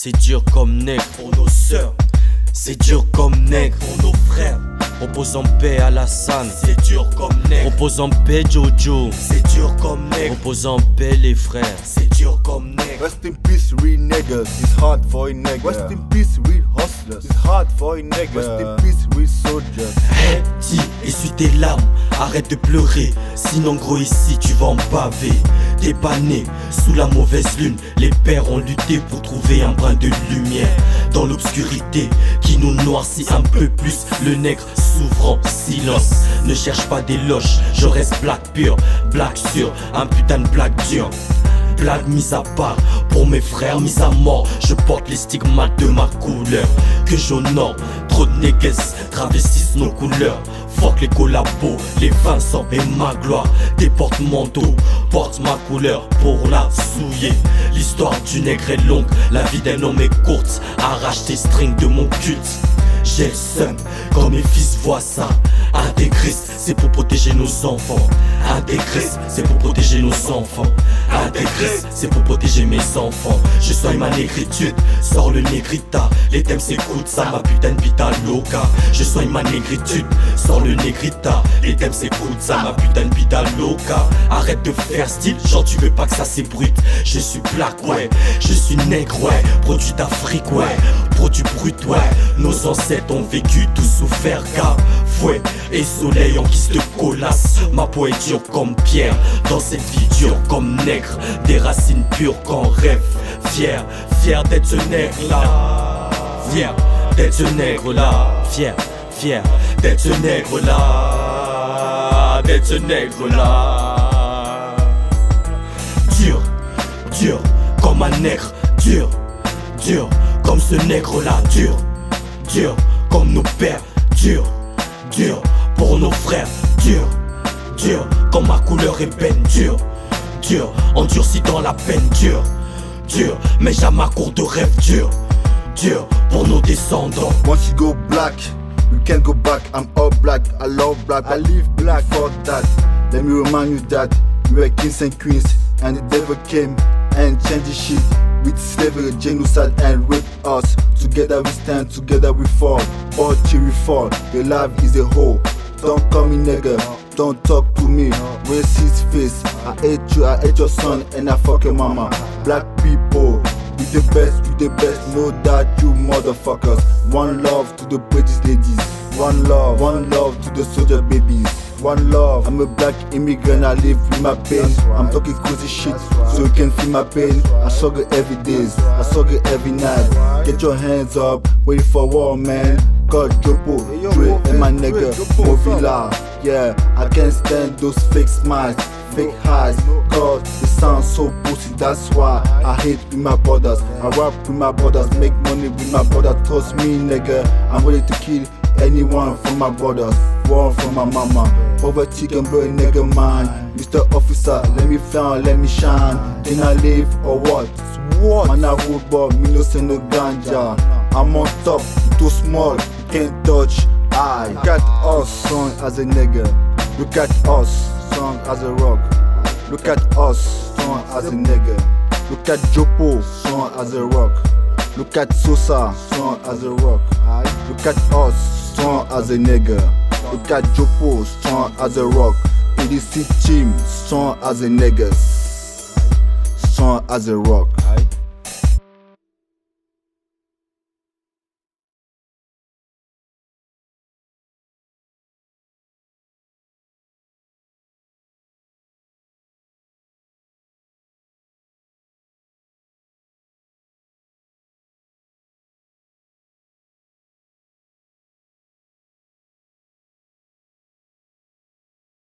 C'est dur comme nègre pour nos sœurs. C'est dur comme nègre pour nos frères. Repose en paix Alassane. C'est dur comme nègre. Repose en paix Jojo. C'est dur comme nègre. Repose en paix les frères. C'est dur comme nègre. Rest in peace, real niggas. It's hard for a nigga. Rest in peace, real hustlers. It's hard for a nigga. Rest in peace, real soldiers. Hey, petit, essuie tes larmes, arrête de pleurer. Sinon, gros, ici tu vas en baver. Né sous la mauvaise lune. Les pères ont lutté pour trouver un brin de lumière dans l'obscurité qui nous noircit un peu plus. Le nègre s'ouvre en silence. Ne cherche pas d'éloges, je reste black pur, black sûr, un putain de black dur. Blague mise à part, pour mes frères mis à mort, je porte les stigmates de ma couleur que j'honore. Trop de néguesses travestissent nos couleurs. Fuck les collabos, les Vincent et ma gloire. Des porte-manteaux, porte ma couleur pour la souiller. L'histoire du nègre est longue, la vie d'un homme est courte. Arrache tes strings de mon culte. J'ai le seum quand mes fils voient ça. Intégriste, c'est pour protéger nos enfants. Intégriste, c'est pour protéger nos enfants. Intégriste, c'est pour protéger mes enfants. Je soigne ma négritude, sors le négrita. Les thèmes s'écoutent, ça ma putain de vita loca. Je soigne ma négritude, sors le négrita. Les thèmes s'écoutent, ça ma putain de vita loca. Arrête de faire style, genre tu veux pas que ça s'ébruite. Je suis black, ouais. Je suis nègre, ouais. Produit d'Afrique, ouais. Produit brut, ouais. Nos ancêtres ont vécu, tout souffert, car et soleil en guise de colasse. Ma peau est dure comme pierre, dans cette vie dure comme nègre. Des racines pures qu'en rêve. Fier, fier d'être ce nègre là. Fier d'être ce nègre là. Fier, fier d'être ce nègre là. D'être ce nègre là. Dur, dur comme un nègre. Dur, dur comme ce nègre là. Dur, dur comme nos pères. Dur, dur pour nos frères. Dur, dur comme ma couleur est peine. Dur, dur, endurci dans la peine. Dur, dur, mais jamais à court de rêve. Dur, dur pour nos descendants. Once you go black, you can't go back. I'm all black, I love black, I live black. Fuck that. Let me remind you that we were kings and queens, and the devil came and changed the shit. With slavery, genocide, and rape us. Together we stand, together we fall. All we fall. Your life is a hole. Don't call me nigga. Don't talk to me. His face. I hate you, I hate your son, and I fuck your mama. Black people. We the best, we the best, know that you motherfuckers. One love to the British ladies. One love, one love to the soldier babies. One love. I'm a black immigrant, I live with my pain. I'm talking crazy shit, so you can feel my pain. I struggle every day, I struggle every night. Get your hands up, wait for war, man. God, Jopo, Dre, and my nigga, Movila. Yeah, I can't stand those fake smiles, fake highs. God, they sound so pussy, that's why I hate with my brothers. I rap with my brothers, make money with my brothers. Trust me, nigga, I'm ready to kill anyone from my brothers, one from my mama. Poverty can burn nigga mind. Mr. Officer, let me fly, let me shine. Then I live or what? What? Man, I root boy, me no send no ganja. I'm on top, too small, can't touch. I look at us, strong as a nigga. Look at us, strong as a rock. Look at us, strong as a nigga. Look at Jopo, strong as a rock. Look at Sosa, strong as a rock. Look at us, strong as a nigga. Look at Jopo, strong as a rock. PDC team, strong as a nigga. Strong as a rock.